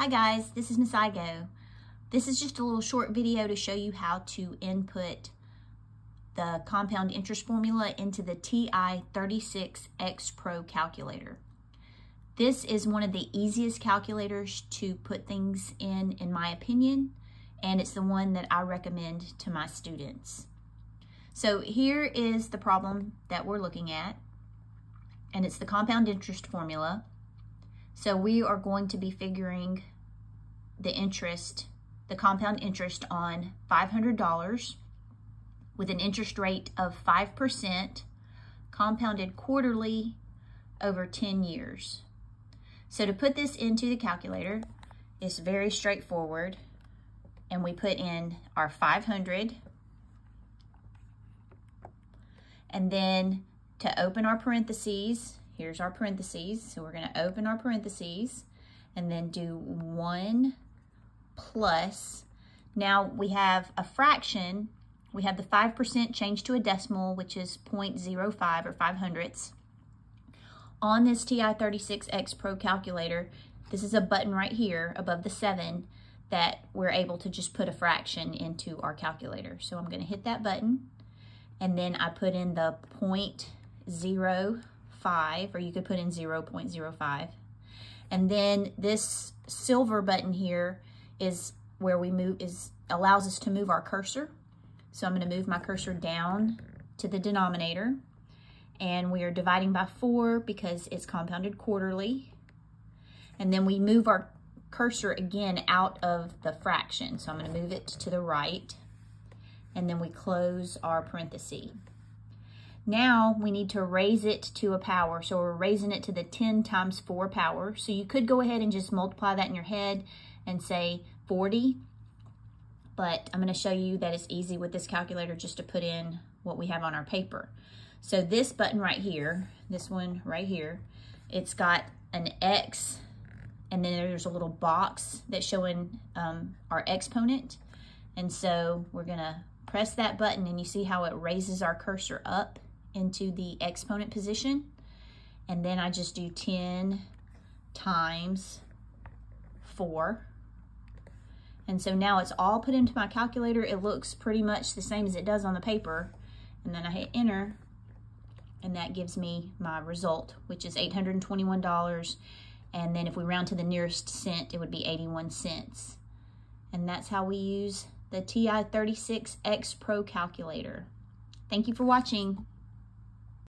Hi guys, this is Miss Igo. This is just a little short video to show you how to input the compound interest formula into the TI-36X Pro calculator. This is one of the easiest calculators to put things in, in my opinion, and it's the one that I recommend to my students. So here is the problem that we're looking at, and it's the compound interest formula. So we are going to be figuring the interest, the compound interest on $500 with an interest rate of 5% compounded quarterly over 10 years. So to put this into the calculator, it's very straightforward. And we put in our 500. And then to open our parentheses, here's our parentheses. So we're gonna open our parentheses and then do one plus. Now we have a fraction. We have the 5% changed to a decimal, which is 0.05 or 5 hundredths. On this TI-36X Pro calculator, this is a button right here above the 7 that we're able to just put a fraction into our calculator. So I'm going to hit that button and then I put in the 0.05 or you could put in 0.05. And then this silver button here is where we move, is allows us to move our cursor. So I'm going to move my cursor down to the denominator. And we are dividing by 4 because it's compounded quarterly. And then we move our cursor again out of the fraction. So I'm going to move it to the right. And then we close our parenthesis. Now we need to raise it to a power. So we're raising it to the 10 times 4 power. So you could go ahead and just multiply that in your head and say 40. But I'm going to show you that it's easy with this calculator just to put in what we have on our paper. So this button right here, this one right here, it's got an X and then there's a little box that's showing um, our exponent. And so we're going to press that button and you see how it raises our cursor up into the exponent position. And then I just do 10 times 4. And so now it's all put into my calculator. It looks pretty much the same as it does on the paper. And then I hit enter and that gives me my result, which is $821. And then if we round to the nearest cent, it would be 81 cents. And that's how we use the TI-36X Pro calculator. Thank you for watching.